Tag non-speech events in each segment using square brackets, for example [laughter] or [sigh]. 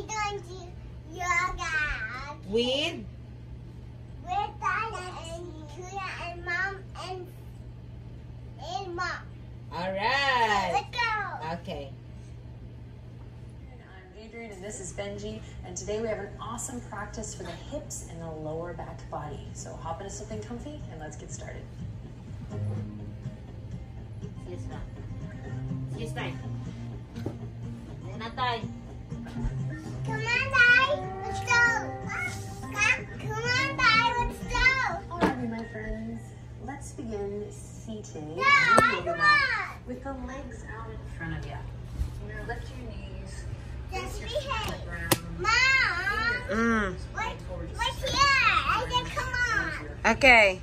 we going to yoga With? with Dad and Kuya and Mom and and Mom. Alright. Let's go. Okay. I'm Adriene and this is Benji and today we have an awesome practice for the hips and the lower back body. So hop into something comfy and let's get started. Yes, ma'am. Yes, time. Let's begin seated Dad, on the yoga come on. with the legs out in front of you. You're gonna lift your knees, Just face your feet on the ground. Mom. Mm. Wait, wait here. I said, come on. Okay.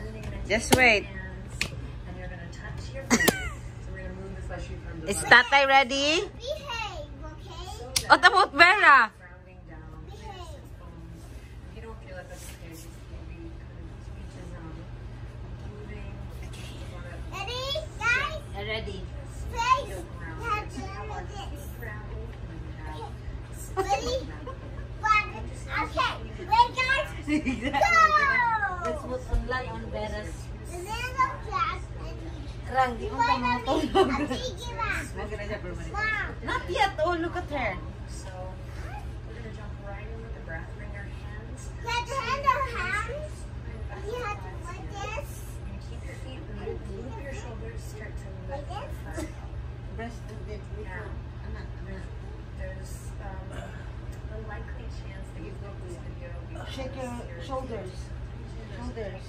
And then you're gonna Just wait. and you're gonna touch your feet. [laughs] so we're gonna move the fleshy from the Is bottom. tatay ready? Behave, okay? O, tapos Vera. Guys? Ready. Face. Touch like this. Ready? One. Okay. Wait, guys. Let's put on lang on Vera's. The little class. Rang, di mo pa mga I'll tulog. take you out. Mom. Not yet. Oh, look at her. So we're gonna jump right in with the breath. Bring your hands. You have to hand our hands. You have to like this. You're gonna keep your feet loop, loop um, video. Shake your shoulders. Shoulders.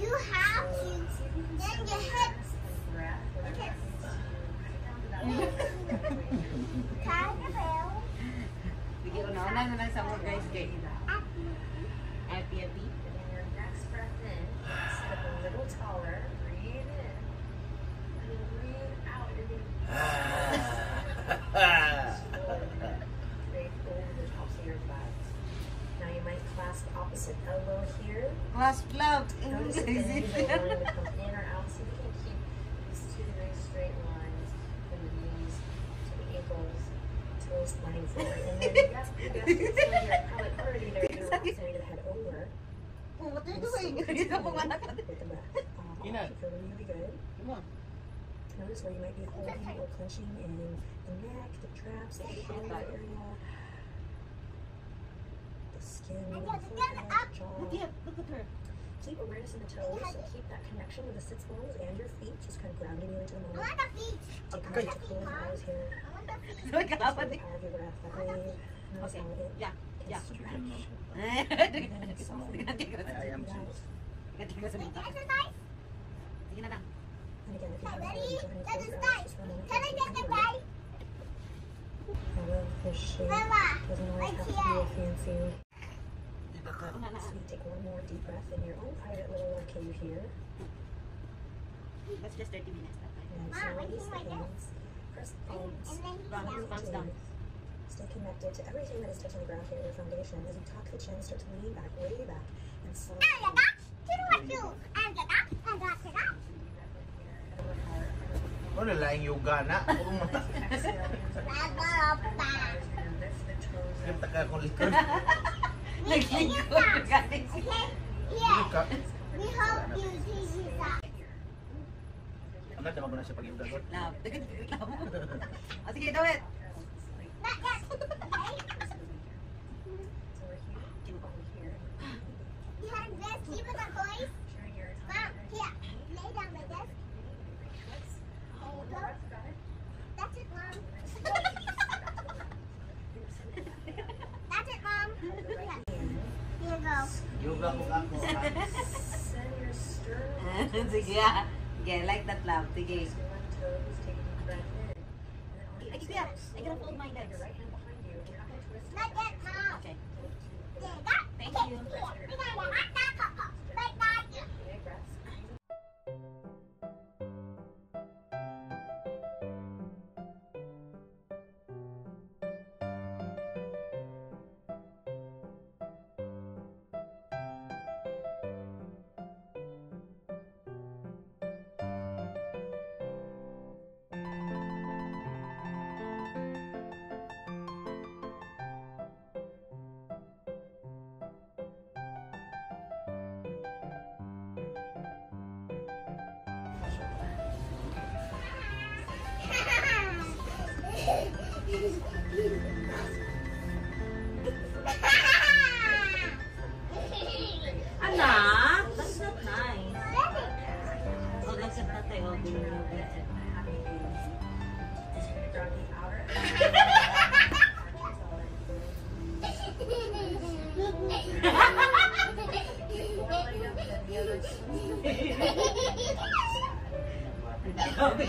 You have to. Then your hips. The guys happy. And then your next breath in, sit up a little taller, breathe in, and then breathe out. You're going straight over the your butt. Now you might clasp opposite elbow here. Clasp love. Notice [laughs] if the knees are wanting to come in or out. See if you can keep these two nice straight lines from the knees to the ankles, toes pointing forward. And then you got, you got, so you're probably already there. You're rotating the head over. Oh, what are you doing? Hindi ka pumanak. With the breath. [laughs] Um, You know. you feel really good. Come on. Notice where you might be holding or clenching in the neck, the traps, the shoulder area, the skin, the forehead, jaw. Not yet. Look at her. Keep awareness in the toes. So uh, keep that connection with the sits bones and your feet, just kind of grounding you into the I moment. want the feet. Take a moment to close your eyes here. I want the feet. [laughs] Look Just at feel the her. power of your breath. That way, notice Okay. how it Yeah. can Yeah. stretch. [laughs] I am Exercise. Sige na lang. And again, if you Okay, haven't ready? already, go ahead and That close is your nice. eyes just for a moment. Can I get the Remember. I love this shape. Mama, Doesn't always have to be a fancy. Wala. So you take one more deep breath in your own private little cave here. That's just 30 minutes. that time. And Mom, so I release do the my best. hands. Press the palms. And then Bounce, down. bounce down. Stay connected to everything that is touching the ground here, your foundation. As you tuck the chin, start to lean back, way back, and slow. And the back. To the right shoe. And the back. And the to that. Ano lang yoga na? Puro mga Exhale, hands [laughs] Baba, baba. and lift the toes yung up. taka kong likod. [laughs] Naglingkod. guys. Okay? Yeah. Ka. We hope you see you that. Ang ganda mo na siya pag-yoga ko. Love. Reklamo. O, sige, do it. Not yet. Okay? So we're here, over here. You have this. Keep it the toys. Share your Mom, here. Lay down like this. There you go. That's it, Mom. That's it, Mom. Yeah. Here you go. Yoga ko ako. Send your sternum. Sige, ah. Sige, like that, love. Sige. Just one toes, take a deep breath in. And then on I can't. I gotta fold my legs. right hand behind you. You're not gonna twist. Not yet, Mom. Okay. There you go. Thank you. [laughs] Anak, that's not nice. Oh, that's not oh, nice. Power.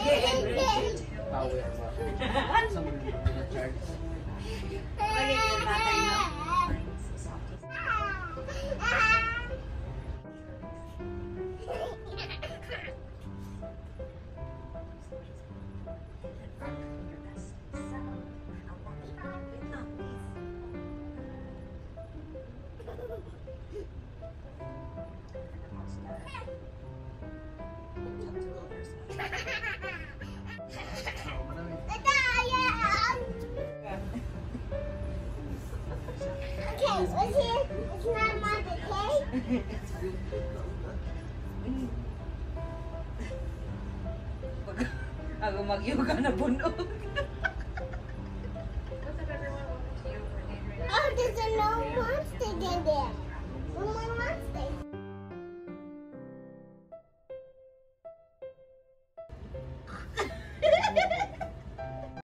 What's here? It's not mine, okay? Ako mag-yoga na bunog. What's up, everyone? Welcome to you for Andrea. Oh, there's a no monster in there. One more monster.